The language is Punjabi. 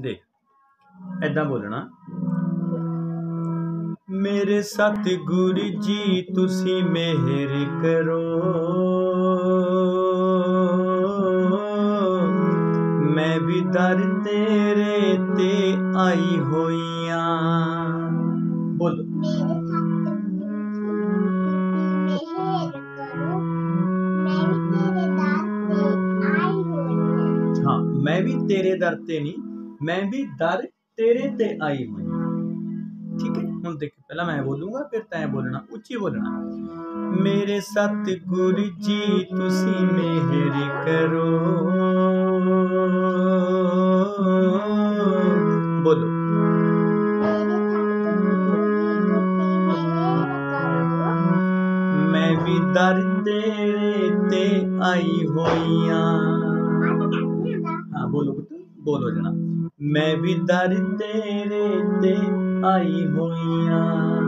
ਦੇਖ ਐਦਾਂ ਬੋਲਣਾ ਮੇਰੇ ਸਤਿਗੁਰ ਜੀ ਤੁਸੀਂ ਮਿਹਰ ਕਰੋ। ਮੈਂ ਵੀ ਦਰ ਤੇਰੇ ਤੇ ਆਈ ਹੋਈਆਂ। ਬੋਲ। ਹਾਂ ਮੈਂ ਵੀ ਤੇਰੇ ਦਰ ਤੇ ਨਹੀਂ ਮੈਂ ਵੀ ਦਰ ਤੇਰੇ ਤੇ ਆਈ ਹੋਈ ਹਾਂ। ਠੀਕ ਹੈ? ਹੁਣ ਦੇਖ, ਪਹਿਲਾਂ ਮੈਂ ਬੋਲੂੰਗਾ, ਫਿਰ ਤੈਂ ਬੋਲਣਾ ਉੱਚੀ ਬੋਲਣਾ। ਮੇਰੇ ਸਤਿਗੁਰ ਜੀ, ਤੁਸੀਂ ਮਿਹਰ ਕਰੋ। ਬੋਲੋ। ਮੈਂ ਵੀ ਦਰ ਤੇਰੇ ਤੇ ਆਈ ਹੋਈਆਂ ਹਾਂ। ਬੋਲੋ ਪੁੱਤ, ਬੋਲੋ ਜਣਾ ਮੈਂ ਵੀ ਦਰ ਤੇਰੇ ਤੇ ਆਈ ਹੋਈਆਂ